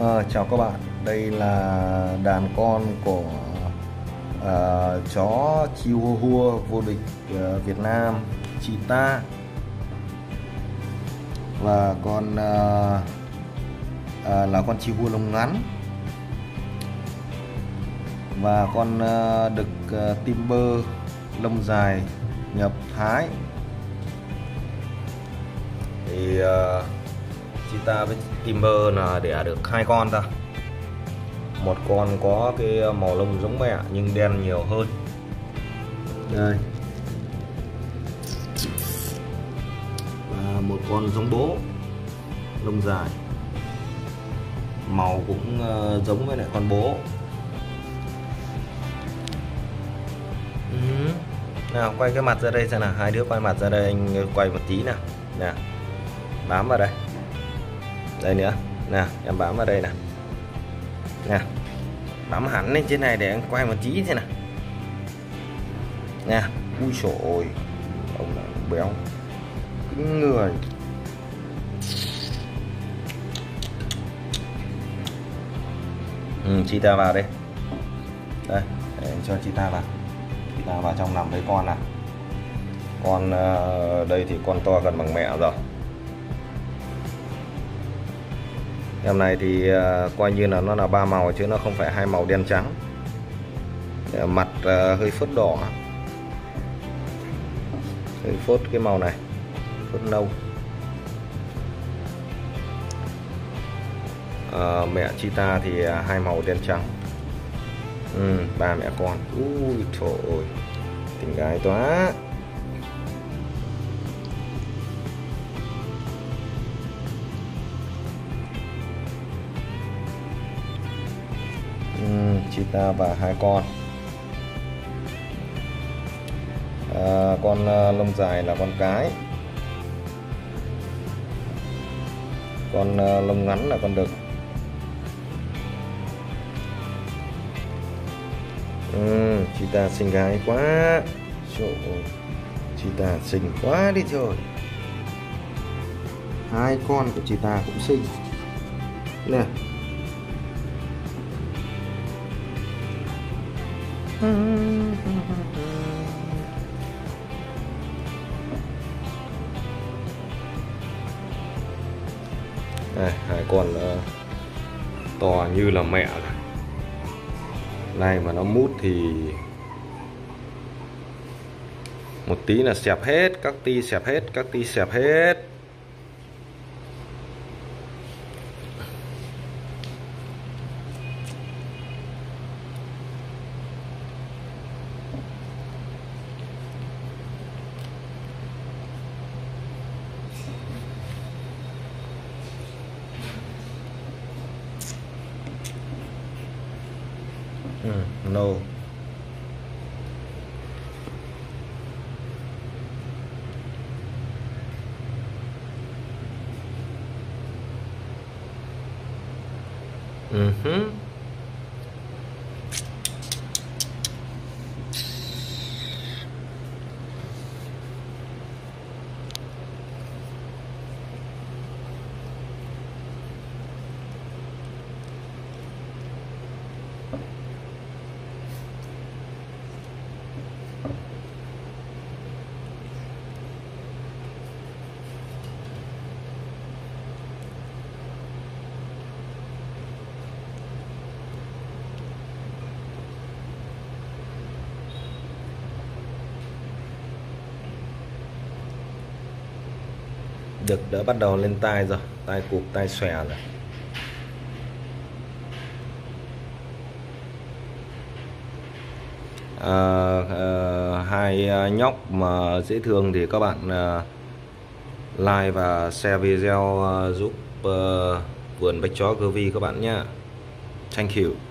À, chào các bạn, đây là đàn con của à, chó Chihuahua vô địch à, Việt Nam Chita và con à, à, là con Chihuahua lông ngắn. Và con à, đực à, Timber lông dài nhập Thái. Thì uh, Cheetah với Timber là đẻ được hai con ta. Một con có cái ờ, màu lông giống mẹ nhưng đen nhiều hơn. Đây. Và một con giống bố lông dài. Màu cũng uh, giống với lại con bố. Ừ. nào quay cái mặt ra đây xem nào. Hai đứa quay mặt ra đây anh quay một tí nào. Nè bám vào đây đây nữa. Nè em bám vào đây nè. Nè bám hẳn lên trên này để anh quay một tí thế nào. Nè ui sổ ôi ông này béo. Cứng người. Ừ, Cheetah vào đây. Đây để cho chita vào. Chita vào trong nằm với con này con ờ, đây thì con to gần bằng mẹ rồi. Em này thì ờ, coi như là nó là ba màu chứ nó không phải hai màu đen trắng. Ờ, mặt ờ, hơi phớt đỏ. Hơi phớt cái màu này phớt nâu. À, mẹ chita thì hai màu đen trắng. Ừ, ba mẹ con. Ui trời ơi tình gái toá cheetah và hai con. À, con à, lông dài là con cái. Con à, lông ngắn là con đực. Ừ, cheetah xinh gái quá. Trời ơi cheetah xinh quá đi trời. Hai con của cheetah cũng xinh. Nè Đây, hai con uh, to như là mẹ này Này mà nó mút thì một tí là xẹp hết, các ti xẹp hết, các ti xẹp hết. Mm, no. Mm-hmm. Được đỡ bắt đầu lên tai rồi. Tai cụp, tai xòe rồi. À, à, Hai ờ, nhóc mà dễ thương thì các bạn à, like và share video à, giúp à, vườn bách chó cơ vi các bạn nhé Thank you.